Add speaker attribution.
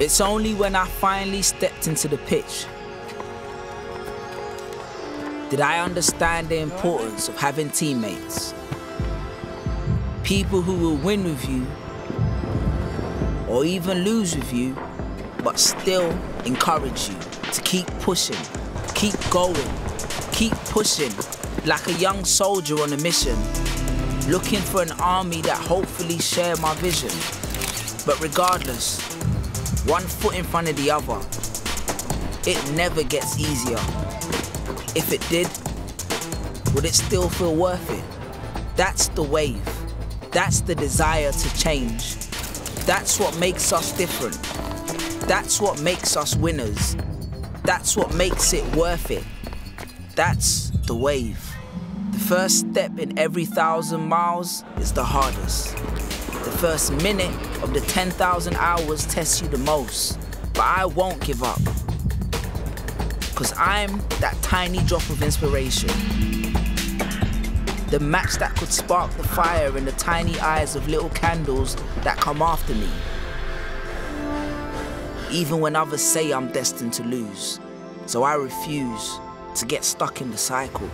Speaker 1: It's only when I finally stepped into the pitch did I understand the importance of having teammates. People who will win with you or even lose with you, but still encourage you to keep pushing, keep going, keep pushing like a young soldier on a mission, looking for an army that hopefully share my vision. But regardless, one foot in front of the other, it never gets easier. If it did, would it still feel worth it? That's the wave. That's the desire to change. That's what makes us different. That's what makes us winners. That's what makes it worth it. That's the wave. The first step in every thousand miles is the hardest. The first minute of the 10,000 hours tests you the most. But I won't give up. Cause I'm that tiny drop of inspiration. The match that could spark the fire in the tiny eyes of little candles that come after me. Even when others say I'm destined to lose. So I refuse to get stuck in the cycle.